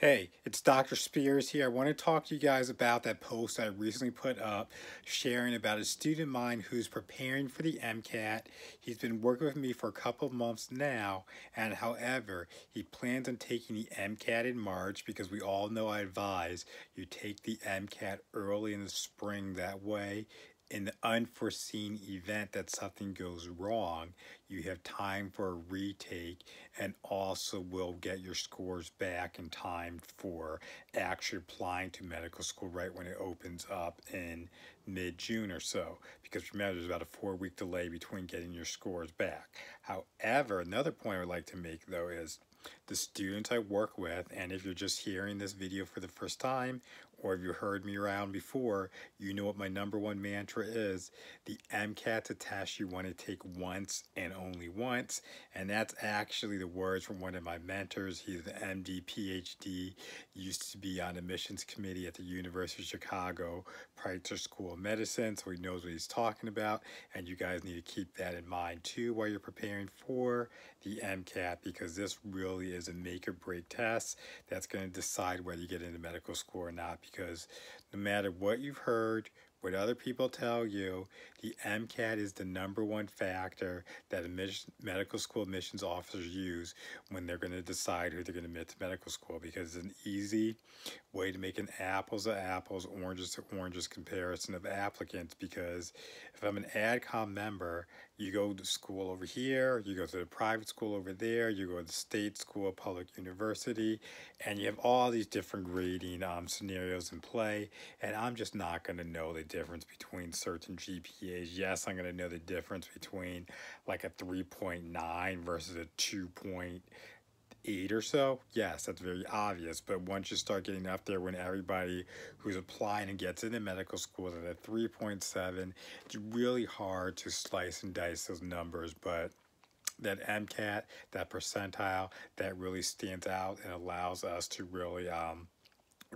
Hey, it's Dr. Spears here. I want to talk to you guys about that post I recently put up sharing about a student of mine who's preparing for the MCAT. He's been working with me for a couple of months now, and however, he plans on taking the MCAT in March because we all know I advise you take the MCAT early in the spring. That way, in the unforeseen event that something goes wrong, you have time for a retake and also will get your scores back in time for actually applying to medical school right when it opens up in mid June or so. Because remember, there's about a four week delay between getting your scores back. However, another point I would like to make though is the students I work with, and if you're just hearing this video for the first time or if you heard me around before, you know what my number one mantra is. The MCAT's a test you want to take once and only once. And that's actually the words from one of my mentors. He's an MD, PhD, used to be on admissions committee at the University of Chicago, Pritzker School of Medicine, so he knows what he's talking about. And you guys need to keep that in mind too while you're preparing for the MCAT because this really is a make or break test that's going to decide whether you get into medical school or not because no matter what you've heard, what other people tell you, the MCAT is the number one factor that medical school admissions officers use when they're going to decide who they're going to admit to medical school because it's an easy way to make an apples to apples, oranges to oranges comparison of applicants because if I'm an ADCOM member, you go to school over here, you go to the private school over there, you go to the state school, public university, and you have all these different grading um, scenarios in play, and I'm just not going to know the difference between certain GPAs. Yes, I'm going to know the difference between like a 3.9 versus a 2 eight or so, yes, that's very obvious. But once you start getting up there, when everybody who's applying and gets into medical school is at a 3.7, it's really hard to slice and dice those numbers. But that MCAT, that percentile, that really stands out and allows us to really um,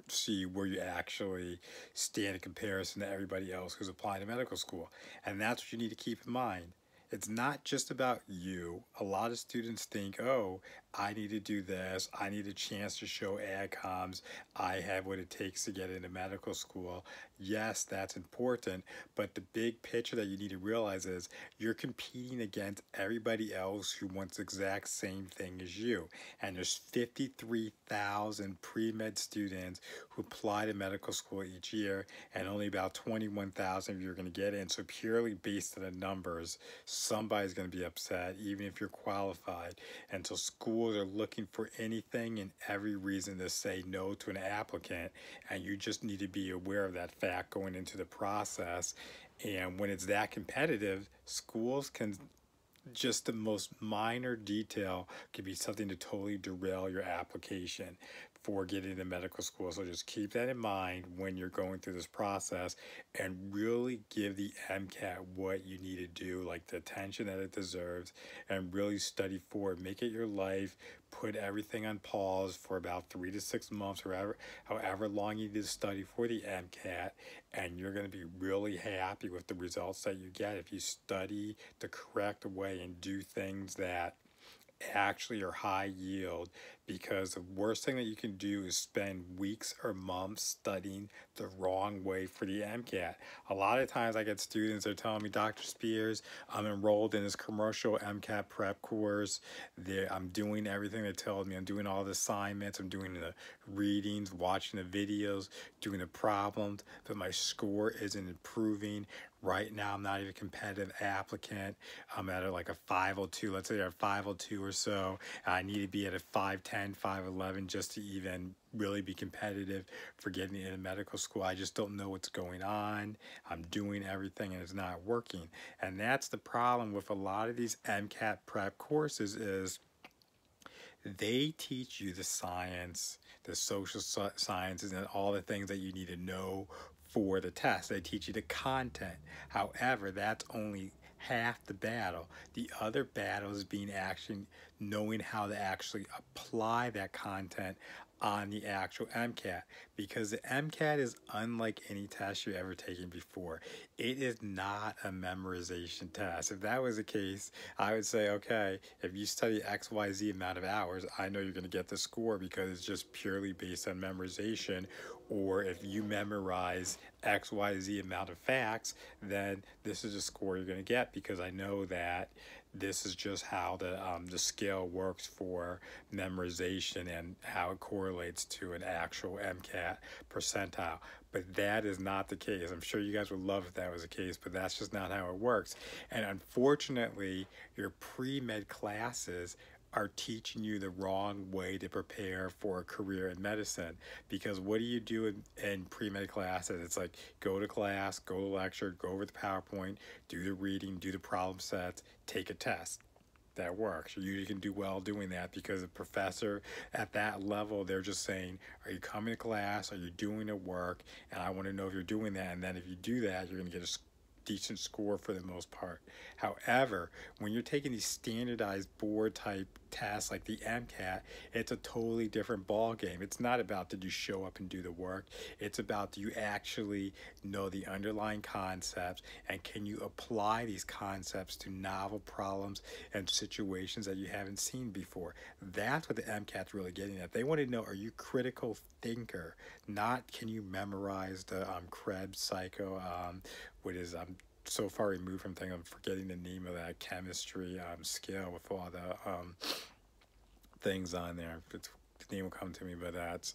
see where you actually stand in comparison to everybody else who's applying to medical school. And that's what you need to keep in mind. It's not just about you. A lot of students think, oh, I need to do this. I need a chance to show ADCOMs. I have what it takes to get into medical school. Yes, that's important, but the big picture that you need to realize is you're competing against everybody else who wants the exact same thing as you. And there's 53,000 pre-med students who apply to medical school each year, and only about 21,000 of you are going to get in. So purely based on the numbers, somebody's going to be upset, even if you're qualified. And so school schools are looking for anything and every reason to say no to an applicant, and you just need to be aware of that fact going into the process. And when it's that competitive, schools can just the most minor detail could be something to totally derail your application for getting into medical school. So just keep that in mind when you're going through this process and really give the MCAT what you need to do, like the attention that it deserves, and really study for it. Make it your life. Put everything on pause for about three to six months, or however, however long you need to study for the MCAT, and you're going to be really happy with the results that you get if you study the correct way and do things that actually are high yield because the worst thing that you can do is spend weeks or months studying the wrong way for the MCAT. A lot of times I get students that are telling me, Dr. Spears, I'm enrolled in this commercial MCAT prep course. They're, I'm doing everything they tell me. I'm doing all the assignments. I'm doing the readings, watching the videos, doing the problems, but my score isn't improving. Right now, I'm not even a competitive applicant. I'm at a, like a 502. Let's say I'm 502 or so. I need to be at a 510, 511 just to even really be competitive for getting into medical school. I just don't know what's going on. I'm doing everything and it's not working. And that's the problem with a lot of these MCAT prep courses is they teach you the science, the social sciences, and all the things that you need to know for the test. They teach you the content. However, that's only half the battle. The other battle is being actually knowing how to actually apply that content on the actual MCAT because the MCAT is unlike any test you've ever taken before. It is not a memorization test. If that was the case, I would say, okay, if you study XYZ amount of hours, I know you're going to get the score because it's just purely based on memorization. Or if you memorize XYZ amount of facts, then this is a score you're going to get because I know that this is just how the um, the scale works for memorization and how it correlates to an actual MCAT percentile. But that is not the case. I'm sure you guys would love if that was the case, but that's just not how it works. And unfortunately, your pre med classes are teaching you the wrong way to prepare for a career in medicine. Because what do you do in, in pre med classes? It's like go to class, go to lecture, go over the PowerPoint, do the reading, do the problem sets, take a test. That works. You usually can do well doing that because the professor at that level, they're just saying, Are you coming to class? Are you doing the work? And I want to know if you're doing that. And then if you do that, you're going to get a decent score for the most part. However, when you're taking these standardized board type tasks like the MCAT, it's a totally different ball game. It's not about did you show up and do the work. It's about do you actually know the underlying concepts and can you apply these concepts to novel problems and situations that you haven't seen before. That's what the MCAT's really getting at. They want to know are you critical thinker, not can you memorize the um, Krebs cycle um, what is I'm so far removed from thing I'm forgetting the name of that chemistry um, scale with all the um, things on there. It's, the name will come to me, but that's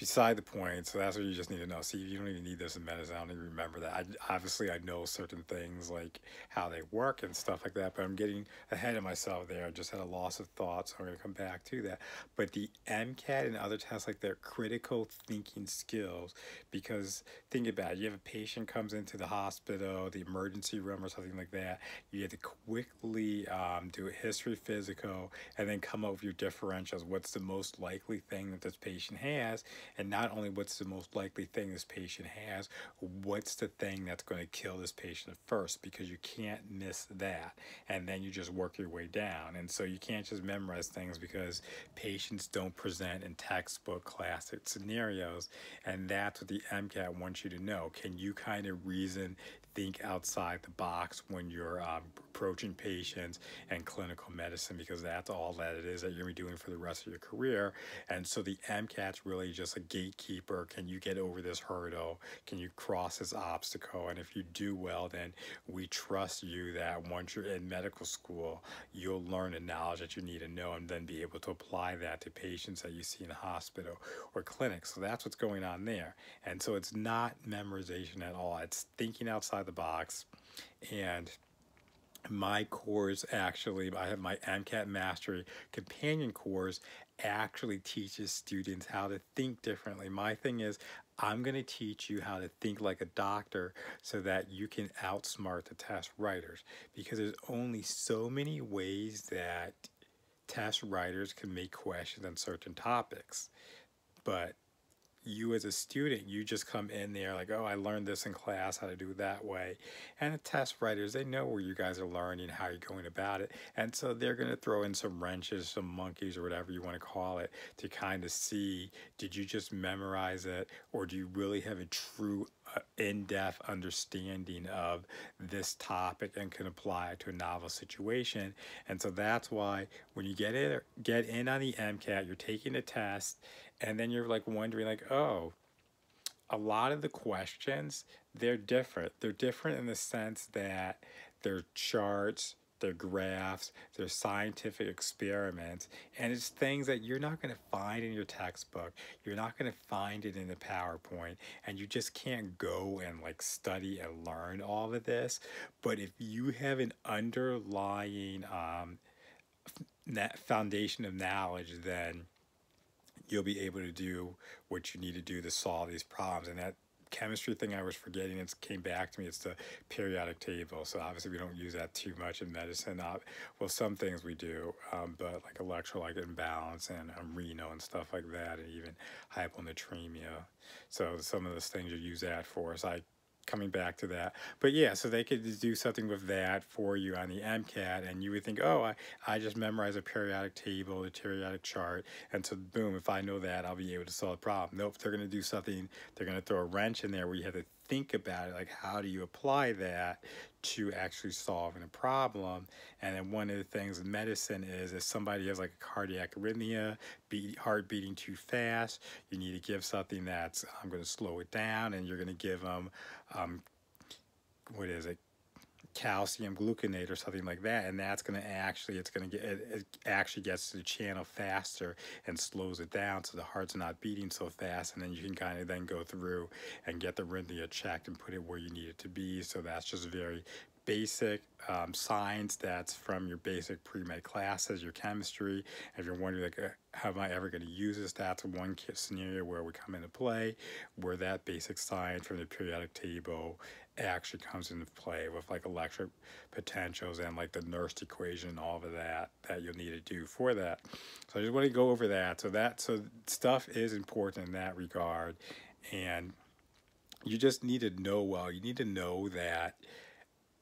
beside the point. So that's what you just need to know. See, you don't even need this in medicine. I don't even remember that. I, obviously, I know certain things like how they work and stuff like that, but I'm getting ahead of myself there. I just had a loss of thought, so I'm going to come back to that. But the MCAT and other tests like their critical thinking skills, because think about it, you have a patient comes into the hospital, the emergency room or something like that. You have to quickly um, do a history physical and then come up with your differentials. What's the most likely thing that this patient has? And not only what's the most likely thing this patient has, what's the thing that's going to kill this patient first because you can't miss that. And then you just work your way down. And so you can't just memorize things because patients don't present in textbook classic scenarios. And that's what the MCAT wants you to know. Can you kind of reason think outside the box when you're um, approaching patients and clinical medicine because that's all that it is that you're going to be doing for the rest of your career. And so the MCAT's really just a gatekeeper. Can you get over this hurdle? Can you cross this obstacle? And if you do well, then we trust you that once you're in medical school, you'll learn the knowledge that you need to know and then be able to apply that to patients that you see in the hospital or clinic. So that's what's going on there. And so it's not memorization at all. It's thinking outside outside the box. And my course actually, I have my MCAT Mastery companion course actually teaches students how to think differently. My thing is, I'm going to teach you how to think like a doctor so that you can outsmart the test writers because there's only so many ways that test writers can make questions on certain topics. But you as a student, you just come in there like, oh, I learned this in class, how to do it that way. And the test writers, they know where you guys are learning, how you're going about it. And so they're going to throw in some wrenches, some monkeys, or whatever you want to call it, to kind of see did you just memorize it, or do you really have a true uh, in-depth understanding of this topic and can apply it to a novel situation. And so that's why when you get in, get in on the MCAT, you're taking a test and then you're like wondering like oh a lot of the questions they're different. They're different in the sense that they're charts they're graphs they're scientific experiments and it's things that you're not going to find in your textbook. You're not going to find it in the powerpoint and you just can't go and like study and learn all of this. But if you have an underlying um, foundation of knowledge then you'll be able to do what you need to do to solve these problems. And that chemistry thing I was forgetting, it came back to me. It's the periodic table. So obviously we don't use that too much in medicine. Uh, well, some things we do, um, but like electrolyte imbalance and um, renal and stuff like that, and even hyponatremia. So some of those things you use that for. So I coming back to that. But yeah, so they could do something with that for you on the MCAT, and you would think, oh, I, I just memorize a periodic table, a periodic chart, and so boom, if I know that, I'll be able to solve the problem. Nope, they're going to do something, they're going to throw a wrench in there where you have to think about it, like how do you apply that to actually solving a problem. And then one of the things in medicine is if somebody has like a cardiac arrhythmia, beat, heart beating too fast, you need to give something that's, I'm going to slow it down, and you're going to give them, um, what is it, calcium gluconate or something like that and that's going to actually it's going to get it, it, actually gets to the channel faster and slows it down so the heart's not beating so fast and then you can kind of then go through and get the arrhythmia checked and put it where you need it to be so that's just very basic um, science that's from your basic pre-med classes, your chemistry. If you're wondering, like, uh, how am I ever going to use this? That's one scenario where we come into play, where that basic science from the periodic table actually comes into play with like electric potentials and like the Nernst equation all of that that you'll need to do for that. So I just want to go over that. So that so stuff is important in that regard, and you just need to know well. You need to know that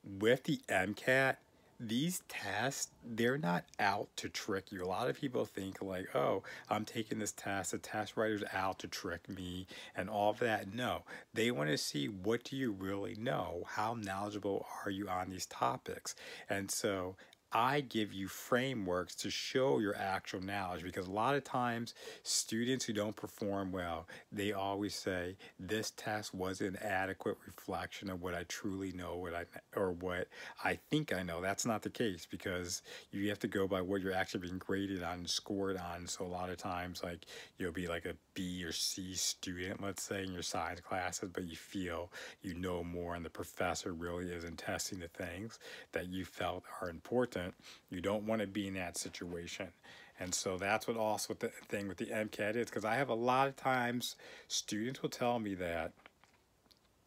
with the MCAT, these tests, they're not out to trick you. A lot of people think like, oh, I'm taking this test, the test writer's out to trick me and all of that. No, they want to see what do you really know? How knowledgeable are you on these topics? And so I give you frameworks to show your actual knowledge because a lot of times students who don't perform well, they always say this test was an adequate reflection of what I truly know what I or what I think I know. That's not the case because you have to go by what you're actually being graded on and scored on. So a lot of times like you'll be like a B or C student, let's say in your science classes, but you feel you know more and the professor really isn't testing the things that you felt are important you don't want to be in that situation. And so that's what also the thing with the MCAT is because I have a lot of times students will tell me that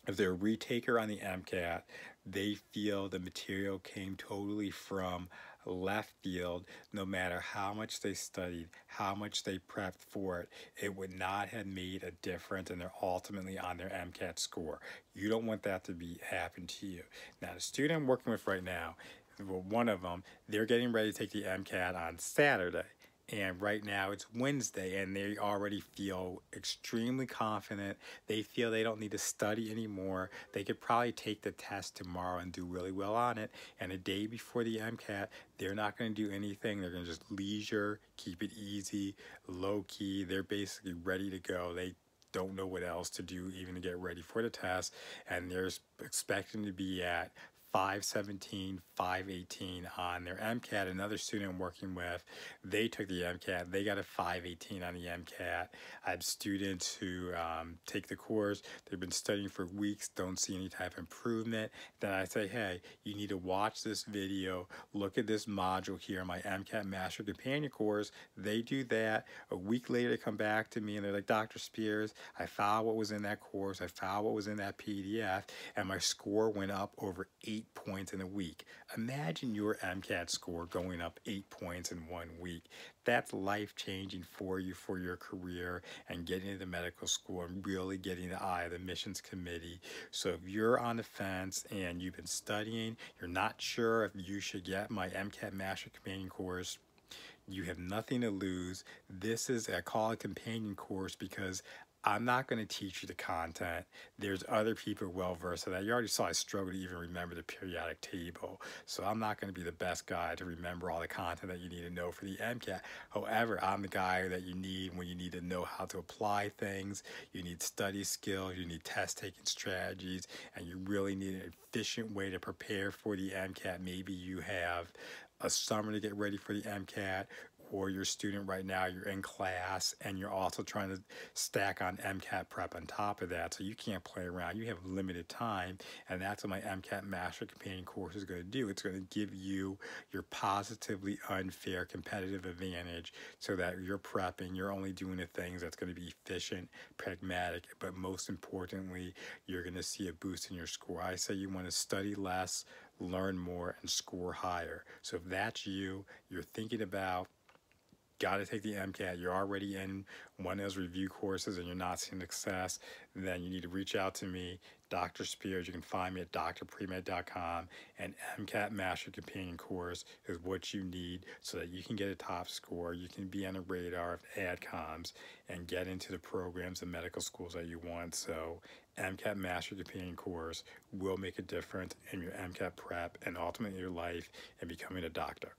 if they're a retaker on the MCAT, they feel the material came totally from left field no matter how much they studied, how much they prepped for it, it would not have made a difference and they're ultimately on their MCAT score. You don't want that to be happen to you. Now the student I'm working with right now well, one of them, they're getting ready to take the MCAT on Saturday. And right now it's Wednesday, and they already feel extremely confident. They feel they don't need to study anymore. They could probably take the test tomorrow and do really well on it. And a day before the MCAT, they're not going to do anything. They're going to just leisure, keep it easy, low key. They're basically ready to go. They don't know what else to do even to get ready for the test and they're expecting to be at 517, 518 on their MCAT. Another student I'm working with, they took the MCAT. They got a 518 on the MCAT. I have students who um, take the course. They've been studying for weeks, don't see any type of improvement. Then I say, hey, you need to watch this video. Look at this module here, my MCAT Master Companion course. They do that. A week later, they come back to me and they're like, Dr. Spears, I found what was in that course. I found what was in that PDF, and my score went up over eight eight points in a week. Imagine your MCAT score going up eight points in one week. That's life changing for you for your career and getting into medical school and really getting the eye of the admissions committee. So if you're on the fence and you've been studying, you're not sure if you should get my MCAT Master Companion course, you have nothing to lose. This is, a call it companion course because I'm not going to teach you the content. There's other people well versed in that. You already saw I struggle to even remember the periodic table. So I'm not going to be the best guy to remember all the content that you need to know for the MCAT. However, I'm the guy that you need when you need to know how to apply things. You need study skills, you need test taking strategies, and you really need an efficient way to prepare for the MCAT. Maybe you have a summer to get ready for the MCAT, or you're a student right now, you're in class, and you're also trying to stack on MCAT prep on top of that. So you can't play around. You have limited time, and that's what my MCAT Master Companion course is going to do. It's going to give you your positively unfair competitive advantage so that you're prepping, you're only doing the things that's going to be efficient, pragmatic, but most importantly, you're going to see a boost in your score. I say you want to study less, learn more, and score higher. So if that's you, you're thinking about got to take the MCAT, you're already in one of those review courses and you're not seeing success, then you need to reach out to me, Dr. Spears. You can find me at doctorpremed.com. And MCAT Master Companion course is what you need so that you can get a top score. You can be on the radar of ADCOMs and get into the programs and medical schools that you want. So, MCAT Master Companion course will make a difference in your MCAT prep and ultimately your life and becoming a doctor.